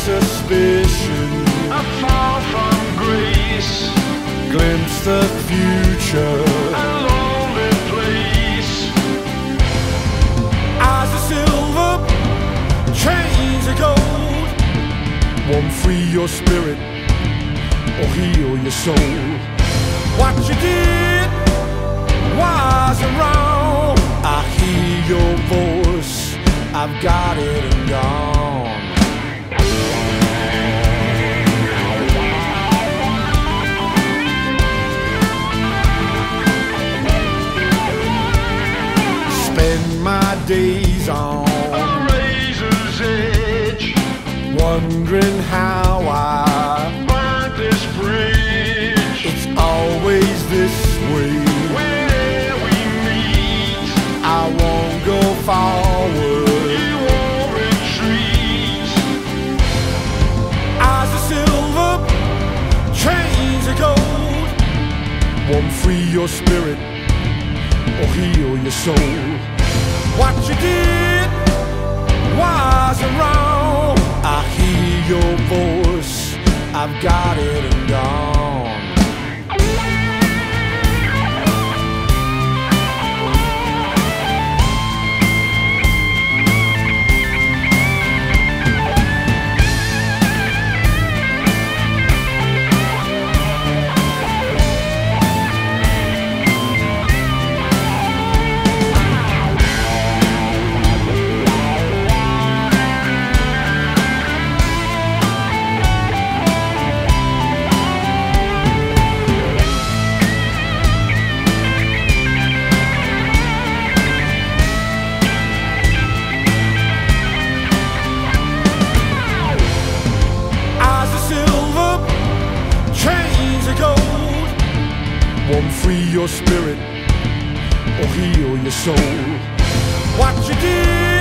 suspicion. A fall from grace. Glimpse the future. A lonely place. Eyes are silver. Chains are gold. Won't free your spirit or heal your soul. What you did days on A razor's edge. wondering how I. Burnt this bridge. It's always this way. Where we meet. I won't go forward. You won't retreat. Eyes are silver, chains are gold. Won't free your spirit or heal your soul. What you did wasn't wrong. I hear your voice. I've got it and gone. Gold. Won't free your spirit or heal your soul. What you did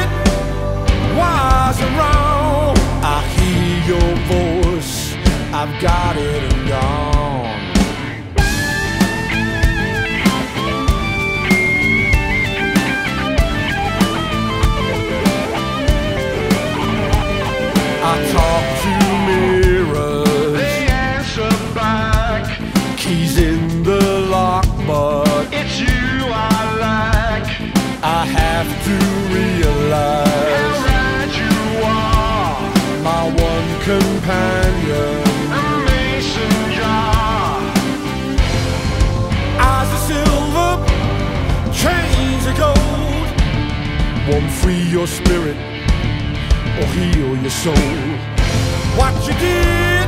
have to realize How right you are. my one companion. A mason jar. Eyes are silver, chains are gold. Won't free your spirit or heal your soul. What you did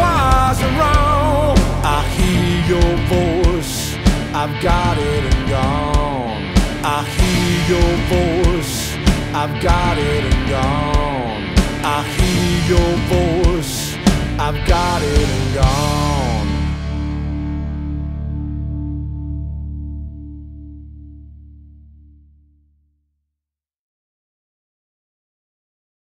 was wrong. I hear your voice. I've got it and gone. Your voice. I've got it and gone. I hear your voice. I've got it.